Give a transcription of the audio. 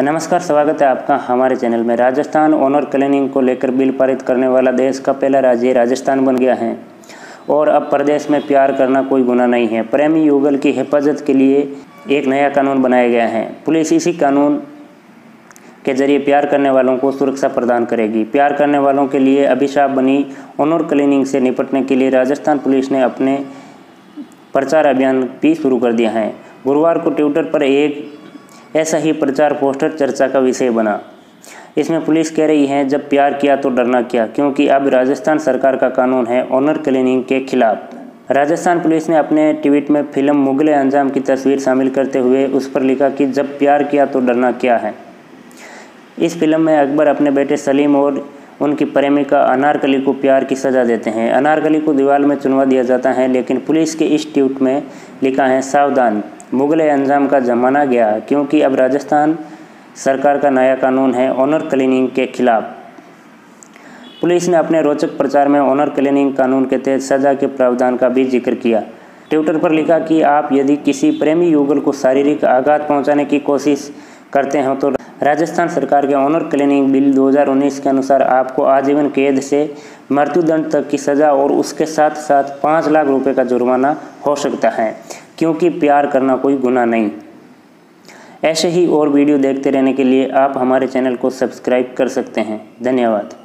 नमस्कार, स्वागत है आपका हमारे चैनल में। राजस्थान ऑनर क्लिनिंग को लेकर बिल पारित करने वाला देश का पहला राज्य राजस्थान बन गया है। और अब प्रदेश में प्यार करना कोई गुना नहीं है। प्रेमी युगल की हिफाजत के लिए एक नया कानून बनाया गया है। पुलिस इसी कानून के ज़रिए प्यार करने वालों को सुरक्षा प्रदान करेगी। प्यार करने वालों के लिए अभिशाप बनी ऑनर क्लिनिंग से निपटने के लिए राजस्थान पुलिस ने अपने प्रचार अभियान भी शुरू कर दिया है। गुरुवार को ट्विटर पर एक ऐसा ही प्रचार पोस्टर चर्चा का विषय बना। इसमें पुलिस कह रही है, जब प्यार किया तो डरना क्या? क्योंकि अब राजस्थान सरकार का कानून है ऑनर क्लिनिंग के खिलाफ। राजस्थान पुलिस ने अपने ट्वीट में फ़िल्म मुगल अंजाम की तस्वीर शामिल करते हुए उस पर लिखा कि जब प्यार किया तो डरना क्या है। इस फ़िल्म में अकबर अपने बेटे सलीम और उनकी प्रेमिका अनारकली को प्यार की सज़ा देते हैं। अनारकली को दीवार में चुनवा दिया जाता है, लेकिन पुलिस के इस ट्वीट में लिखा है, सावधान। मुगल अंजाम का ज़माना गया क्योंकि अब राजस्थान सरकार का नया कानून है ऑनर क्लीनिंग के खिलाफ। पुलिस ने अपने रोचक प्रचार में ऑनर क्लीनिंग कानून के तहत सजा के प्रावधान का भी ज़िक्र किया। ट्विटर पर लिखा कि आप यदि किसी प्रेमी युगल को शारीरिक आघात पहुँचाने की कोशिश करते हैं तो राजस्थान सरकार के ऑनर क्लीनिंग बिल 2019 के अनुसार आपको आजीवन कैद से मृत्युदंड तक की सज़ा और उसके साथ साथ पाँच लाख रुपए का जुर्माना हो सकता है। क्योंकि प्यार करना कोई गुना नहीं। ऐसे ही और वीडियो देखते रहने के लिए आप हमारे चैनल को सब्सक्राइब कर सकते हैं। धन्यवाद।